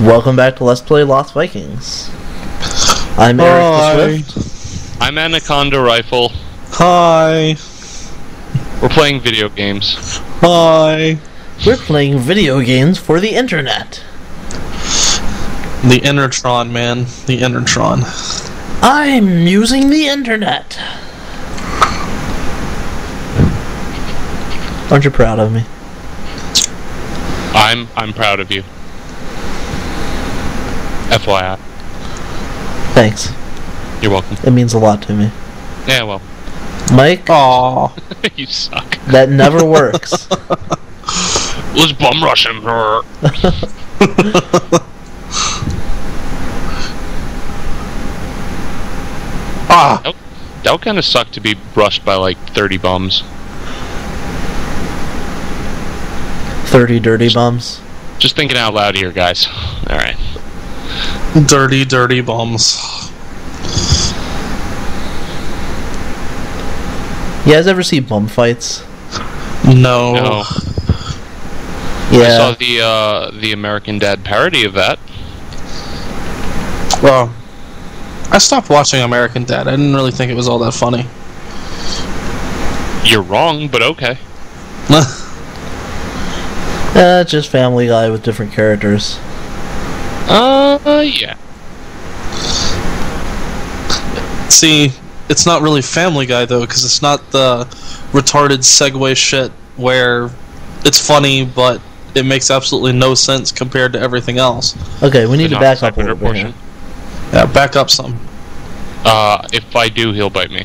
Welcome back to Let's Play Lost Vikings. I'm Erik the Swift. I'm Anaconda Rifle. Hi. We're playing video games. Hi. We're playing video games for the internet. The Intertron, man. The Intertron. I'm using the internet. Aren't you proud of me? I'm I'm proud of you. FYI. Thanks. You're welcome. It means a lot to me. Yeah, well, Mike, Aw. you suck. that never works. Let's bum rush him. Brr. Ah. That, that would kind of suck to be brushed by like 30 bums. 30 dirty bums. Just thinking out loud here, guys. All right. Dirty, dirty bums. You guys ever see bum fights? No. No. Yeah. I saw the uh, the American Dad parody of that. Well, I stopped watching American Dad. I didn't really think it was all that funny. You're wrong, but okay. Uh, just Family Guy with different characters. Uh, yeah. See, it's not really Family Guy though, because it's not the retarded segue shit where it's funny, but it makes absolutely no sense compared to everything else. Okay, we need to back up a little bit here. Yeah, back up some. Uh, if I do, he'll bite me.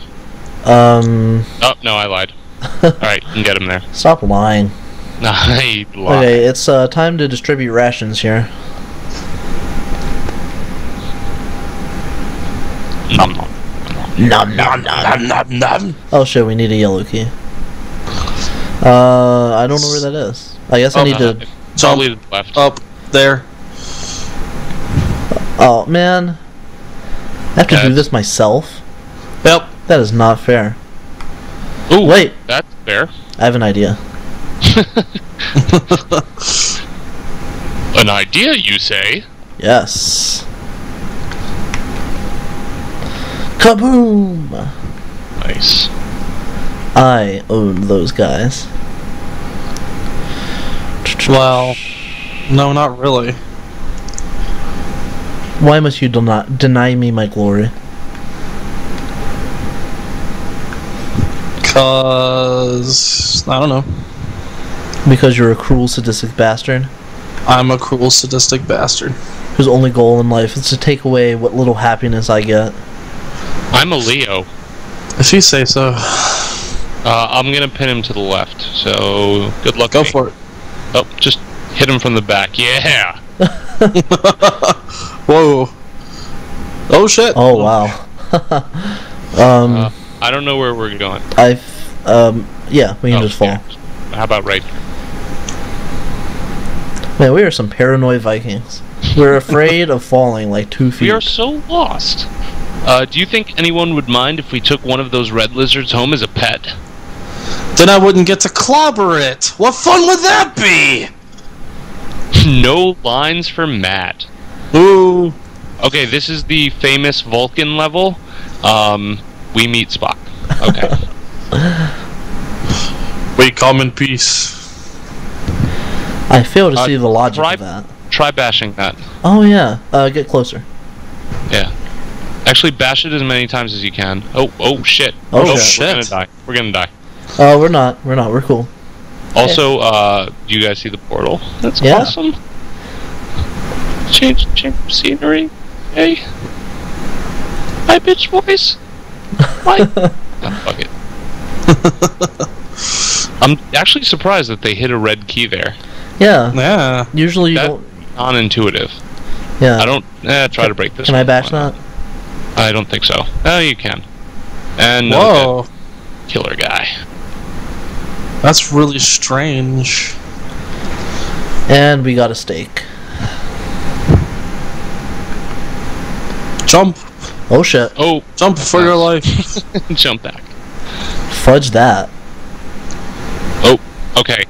Um, Oh no, I lied. All right, you can get him there. stop lying. I lied. Okay, it's uh, time to distribute rations here. Nom, nom. Nom nom nom. Nom, nom, nom. Oh shit, we need a yellow key. Uh, I don't know where that is. I guess I need Uh, to. Probably to the left. Up there. Oh man, I have to do this myself. Yep. That is not fair. Ooh, Wait, that's fair. I have an idea. An idea, you say? Yes. Kaboom! Nice. I own those guys. Well, no, not really. Why must you do not deny me my glory? Cause I don't know. Because you're a cruel, sadistic bastard I'm a cruel, sadistic bastard. whose only goal in life is to take away what little happiness I get. I'm a Leo. If you say so, Uh, I'm gonna pin him to the left. So good luck. go mate. for it. Oh, just hit him from the back. Yeah. Whoa. Oh shit. Oh wow. um, Uh, I don't know where we're going. I've um, yeah, we can Oh, just fall. yeah. How about right here? Man, we are some paranoid Vikings. We're afraid of falling like two feet. We are so lost. Uh, do you think anyone would mind if we took one of those red lizards home as a pet? Then I wouldn't get to clobber it. What fun would that be? no lines for Matt. Ooh. Okay, this is the famous Vulcan level. Um, we meet Spock. Okay. We come in peace. I fail to Uh, see the logic try- of that. Try bashing that. Oh yeah, uh, get closer. Yeah. Actually, bash it as many times as you can. Oh, oh shit. Oh, shit! We're shit. gonna die. We're gonna die. Oh, we're not. We're not. We're cool. Also, uh, do you guys see the portal? That's Yeah. awesome. Change, change of scenery. Hey. Hi, bitch voice. Why? oh, fuck it. I'm actually surprised that they hit a red key there. Yeah. Yeah. Usually you That- don't. Non-intuitive. Yeah. I don't. Eh, try to break this. Can I bash Why that? I don't think so. Oh, you can. And Whoa. killer guy. That's really strange. And we got a steak. Jump. Oh shit! Oh, Jump for your life. jump back. Fudge that. Oh, okay.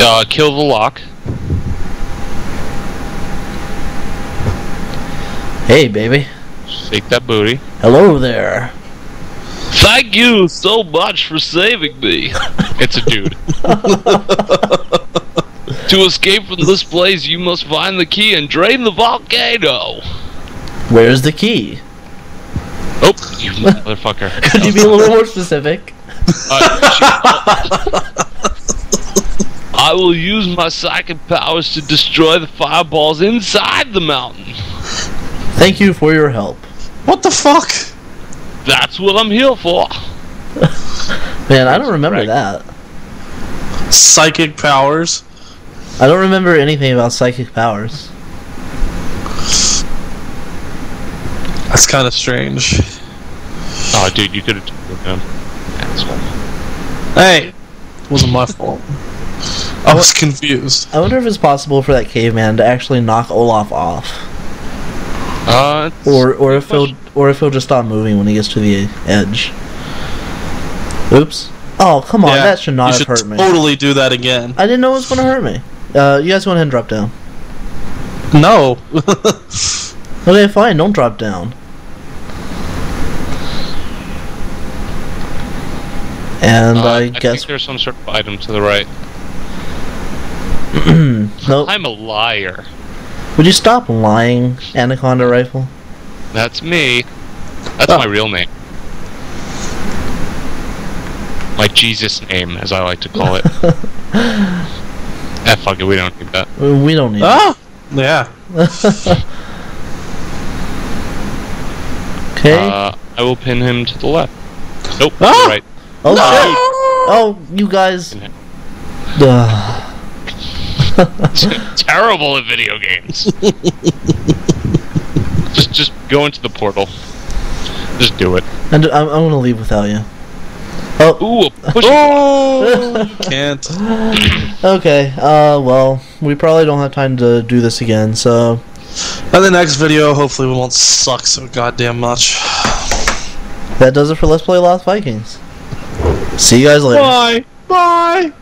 Uh, kill the lock. Hey, baby. Shake that booty. Hello there. Thank you so much for saving me. it's a dude. to escape from this place, you must find the key and drain the volcano. Where's the key? Oh, you motherfucker. Could you be a little more specific? Uh, I will use my psychic powers to destroy the fireballs inside the mountain. Thank you for your help. What the fuck? That's what I'm here for. Man, I don't remember Right. that. Psychic powers. I don't remember anything about psychic powers. That's kind of strange. Oh, dude, you could have done him. Asshole. Hey, it wasn't my fault. I was confused. I wonder if it's possible for that caveman to actually knock Olaf off, Uh, or or if he'll or if he'll just stop moving when he gets to the edge. Oops. Oh come on, Yeah, that should not you have should hurt me. totally do that again. I didn't know it was gonna hurt me. Uh, you guys go ahead and drop down. No. Okay, fine. Don't drop down. And uh, I I guess think there's some sort of item to the right. nope. I'm a liar. Would you stop lying, Anaconda Rifle? That's me. That's Oh. my real name. My Jesus name, as I like to call it. eh, fuck it, we don't need that. We don't need. ah. Yeah. okay. Uh, I will pin him to the left. Nope, Ah! you're right. oh no! shit! Oh, you guys. Ugh. Terrible at video games. just, just go into the portal. Just do it. and I'm, I'm gonna leave without you. Oh, Ooh, a push. Oh, can't. okay. Uh, well, we probably don't have time to do this again, so In the next video, hopefully we won't suck so goddamn much. that does it for Let's Play Lost Vikings. See you guys later. Bye. Bye.